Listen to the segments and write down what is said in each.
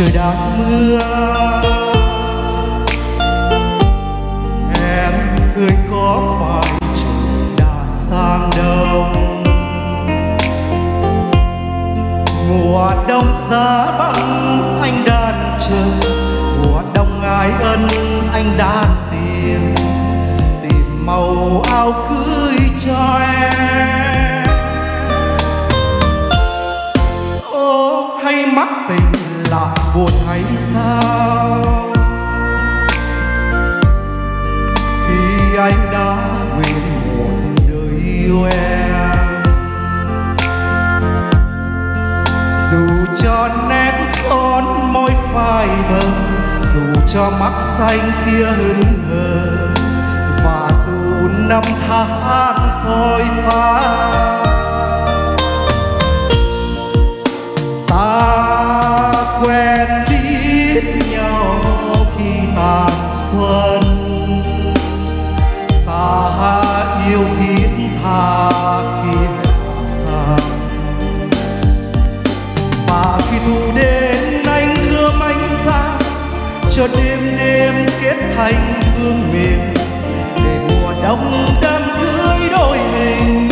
trời đang mưa. Em cười có phải trời đã sang đông? Mùa đông giá băng, anh đàn chờ. Mùa đông ai ân, anh đàn tìm tìm màu áo cưới dù cho nét son môi phai mờ dù cho mắt xanh kia hững hờ, và dù năm tháng phôi pha. Ta quen biết nhau khi tàn xuân. Ta yêu khi cho đêm đêm kết thành hương mềm để mùa đông đám cưới đôi mình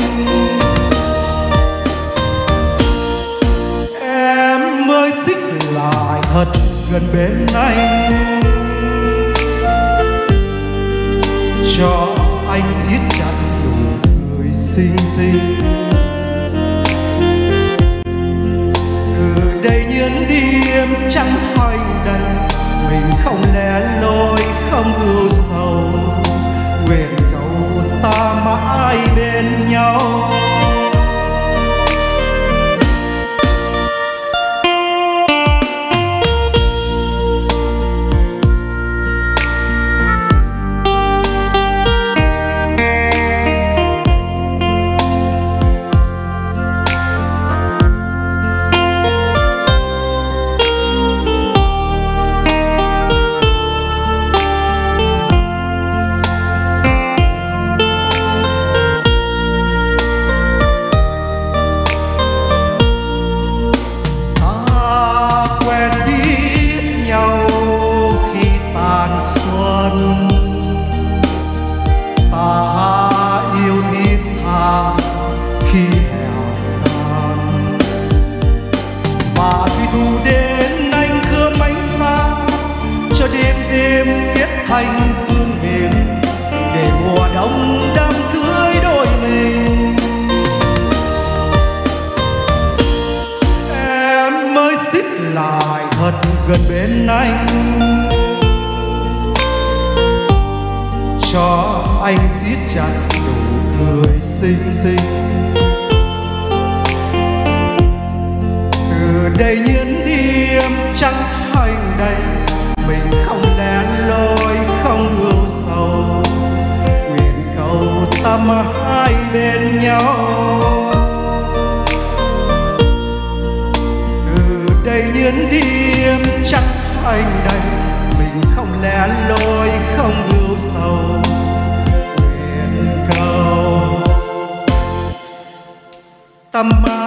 em mới xích lại thật gần bên anh cho anh siết chặt nụ cười xinh xinh từ đây nhiên đi em chẳng hỏi không lẻ loi không ưu sầu. Nguyện cầu ta mãi bên nhau. Anh phương miền để mùa đông đám cưới đôi mình. Em mới xích lại thật gần bên anh. Cho anh siết chặt nụ cười xinh xinh. Từ đây nhấn đi em mà hai bên nhau. Từ đây nhấn đi em chắc anh đây mình không lẻ loi, không ưu sầu nguyện cầu tâm mãi